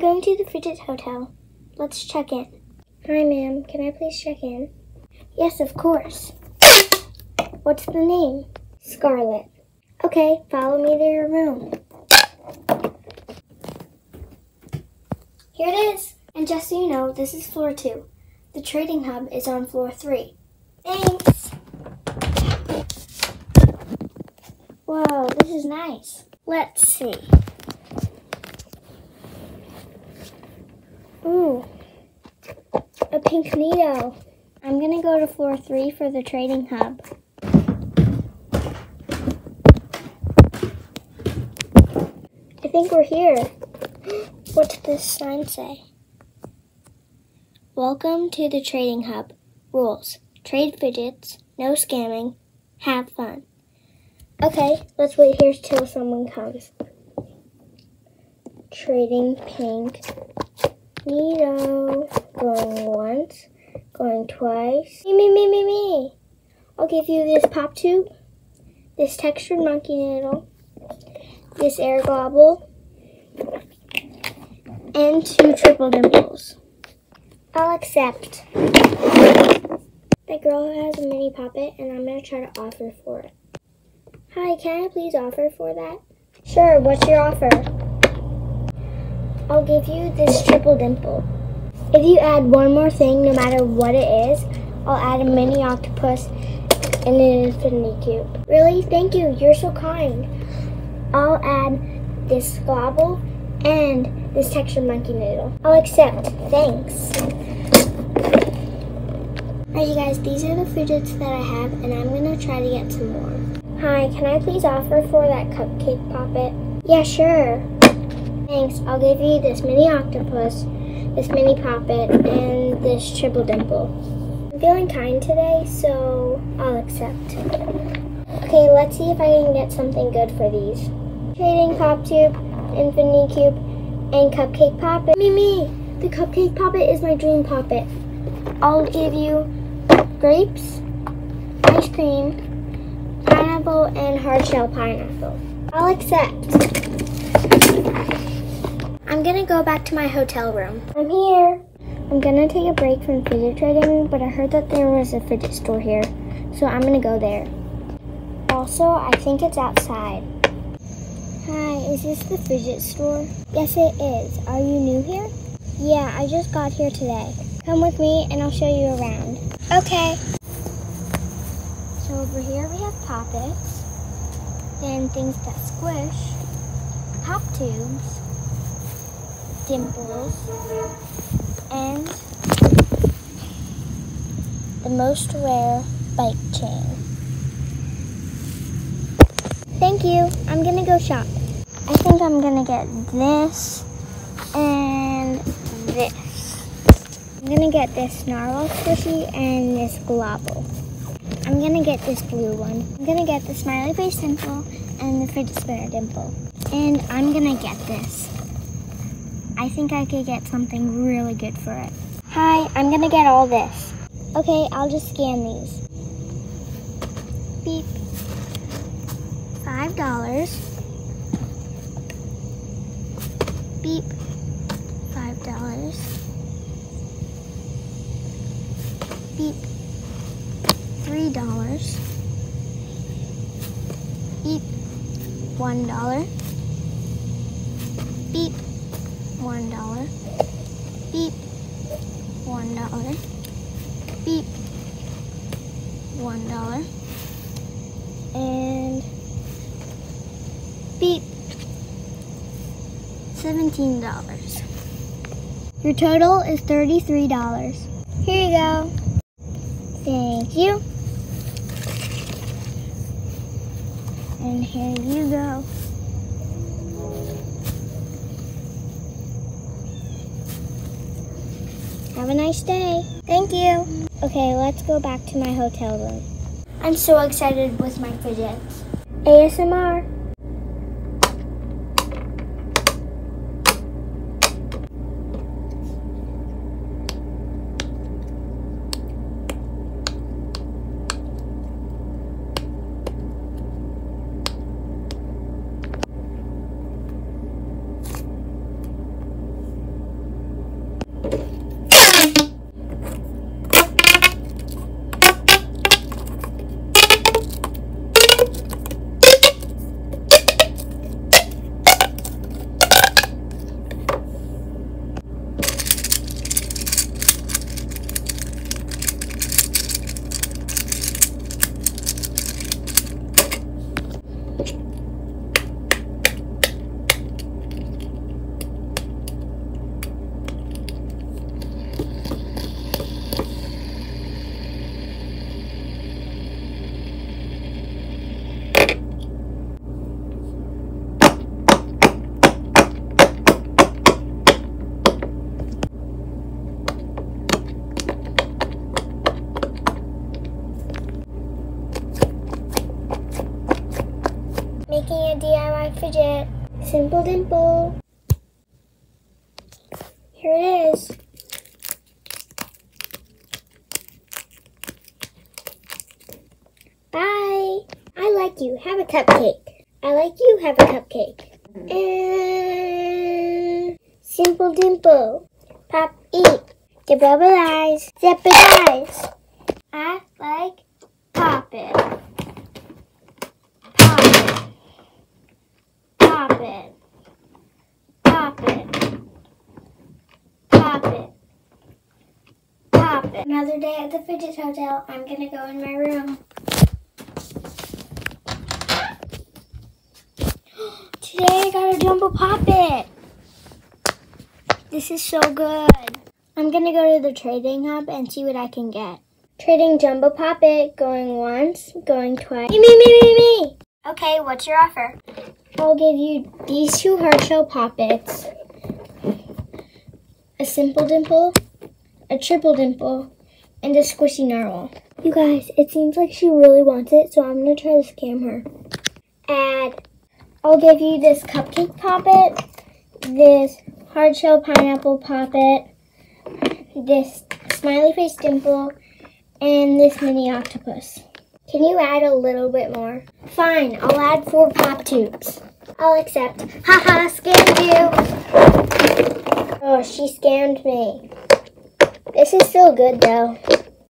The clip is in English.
going to the Fidget Hotel. Let's check in. Hi, ma'am. Can I please check in? Yes, of course. What's the name? Scarlett. Okay, follow me to your room. Here it is. And just so you know, this is floor two. The trading hub is on floor three. Thanks. Whoa, this is nice. Let's see. Ooh, a pink noodle. I'm gonna go to floor three for the trading hub. I think we're here. What's this sign say? Welcome to the trading hub. Rules. Trade fidgets. No scamming. Have fun. Okay, let's wait here till someone comes. Trading pink. Neato. Going once. Going twice. Me, me, me, me, me. I'll give you this pop tube. This textured monkey noodle. This air globble. And two triple dimples. I'll accept. The girl has a mini puppet and I'm going to try to offer for it. Hi, can I please offer for that? Sure, what's your offer? I'll give you this triple dimple. If you add one more thing, no matter what it is, I'll add a mini octopus and an infinity cube. Really? Thank you. You're so kind. I'll add this globble and this textured monkey noodle. I'll accept. Thanks. Alright, you guys, these are the fidgets that I have, and I'm going to try to get some more. Hi, can I please offer for that cupcake poppet? Yeah, sure. Thanks. I'll give you this mini octopus, this mini poppet, and this triple dimple. I'm feeling kind today, so I'll accept. Okay, let's see if I can get something good for these. Trading pop tube, infinity cube, and cupcake poppet. Mimi, the cupcake poppet is my dream poppet. I'll give you grapes, ice cream, pineapple, and hard shell pineapple. I'll accept. I'm gonna go back to my hotel room. I'm here. I'm gonna take a break from fidget trading, but I heard that there was a fidget store here, so I'm gonna go there. Also, I think it's outside. Hi, is this the fidget store? Yes, it is. Are you new here? Yeah, I just got here today. Come with me and I'll show you around. Okay. So over here we have poppets, then things that squish, pop tubes, dimples, and the most rare bike chain. Thank you. I'm gonna go shop. I think I'm gonna get this and this. I'm gonna get this Snarl Squishy and this Globble. I'm gonna get this blue one. I'm gonna get the Smiley Face Dimple and the Fidget Spinner Dimple. And I'm gonna get this. I think I could get something really good for it. Hi, I'm gonna get all this. Okay, I'll just scan these. Beep. Five dollars. Beep. Five dollars. Beep. Three dollars. Beep. One dollar. Beep. One dollar. Beep. One dollar. Beep. One dollar. And beep. Seventeen dollars. Your total is thirty-three dollars. Here you go. Thank you. And here you go. Have a nice day. Thank you. Okay, let's go back to my hotel room. I'm so excited with my fidgets. ASMR. Making a DIY fidget. Simple Dimple. Here it is. Bye. I like you. Have a cupcake. I like you. Have a cupcake. And Simple Dimple. Pop, eat. The bubble eyes. Zipper eyes. I like pop it. Pop it. Pop it. Pop it. Pop it. Pop it. Another day at the Fidget Hotel. I'm gonna go in my room. Today I got a jumbo pop it. This is so good. I'm gonna go to the trading hub and see what I can get. Trading jumbo pop it. Going once, going twice. Me, me, me, me, me. Okay, what's your offer? I'll give you these two hard shell poppets, a simple dimple, a triple dimple, and a squishy narwhal. You guys, it seems like she really wants it, so I'm gonna try to scam her. Add, I'll give you this cupcake poppet, this hard shell pineapple poppet, this smiley face dimple, and this mini octopus. Can you add a little bit more? Fine, I'll add four pop tubes. I'll accept. Haha, scammed you. Oh, she scammed me. This is still good though.